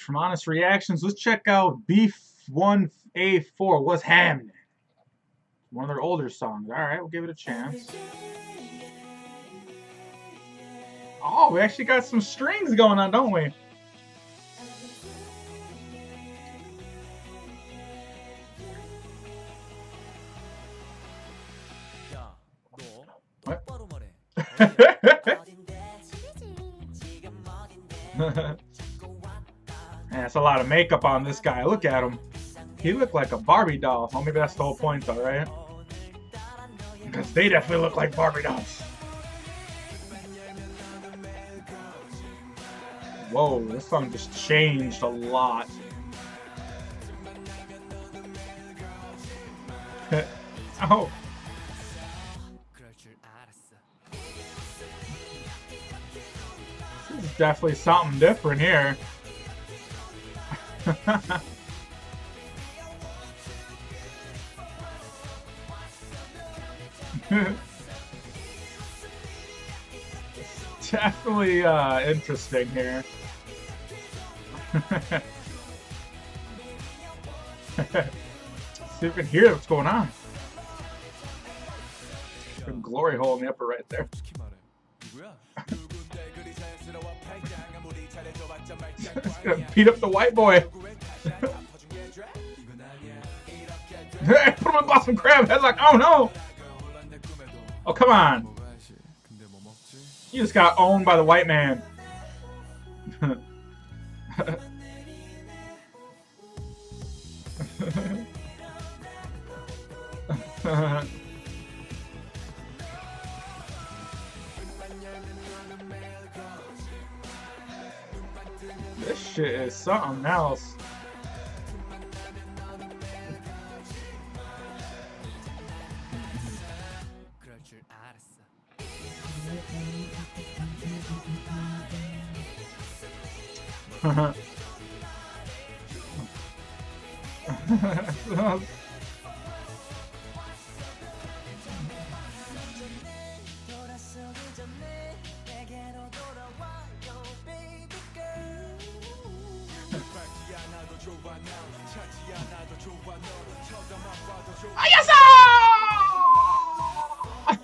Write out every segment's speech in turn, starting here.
from Honest Reactions. Let's check out Beef 1A4. What's happening? One of their older songs. Alright, we'll give it a chance. Oh, we actually got some strings going on, don't we? What? That's a lot of makeup on this guy. Look at him. He looked like a Barbie doll. Oh, maybe that's the whole point, though, right? Because they definitely look like Barbie dolls. Whoa, this song just changed a lot. oh. This is definitely something different here. definitely uh, interesting here. See if you can hear what's going on. Glory hole in the upper right there. Gonna beat up the white boy. hey, put him in Boston Crab headlock. Oh no! Oh come on! You just got owned by the white man. this shit is something else.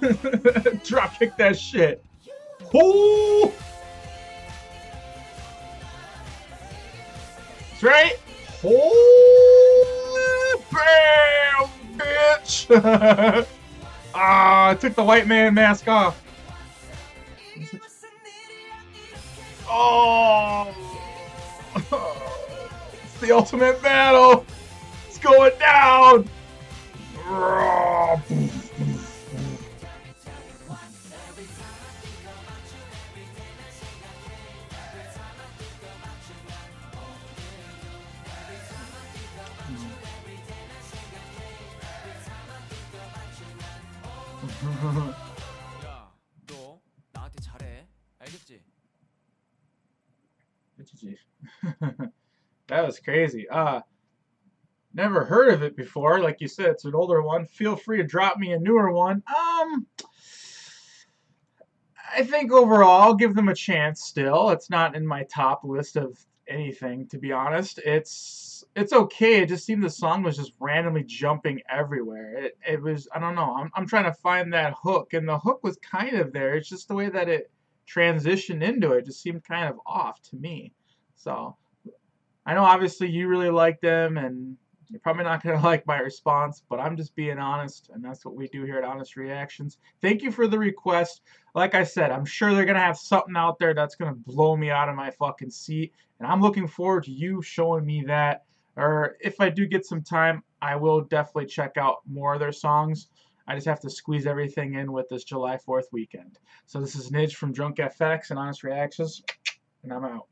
Drop kick that shit. Ooh. That's right. Oh, bam, bitch. ah, I took the white man mask off. Oh. it's the ultimate battle. 야, 너 나한테 잘해. 알겠지? that was crazy. Uh never heard of it before. Like you said, it's an older one. Feel free to drop me a newer one. Um I think overall I'll give them a chance still. It's not in my top list of anything to be honest. It's it's okay. It just seemed the song was just randomly jumping everywhere. It it was I don't know. I'm I'm trying to find that hook and the hook was kind of there. It's just the way that it transitioned into it just seemed kind of off to me. So I know obviously you really like them and you're probably not going to like my response, but I'm just being honest, and that's what we do here at Honest Reactions. Thank you for the request. Like I said, I'm sure they're going to have something out there that's going to blow me out of my fucking seat, and I'm looking forward to you showing me that. Or if I do get some time, I will definitely check out more of their songs. I just have to squeeze everything in with this July 4th weekend. So this is Nidge from Drunk FX and Honest Reactions, and I'm out.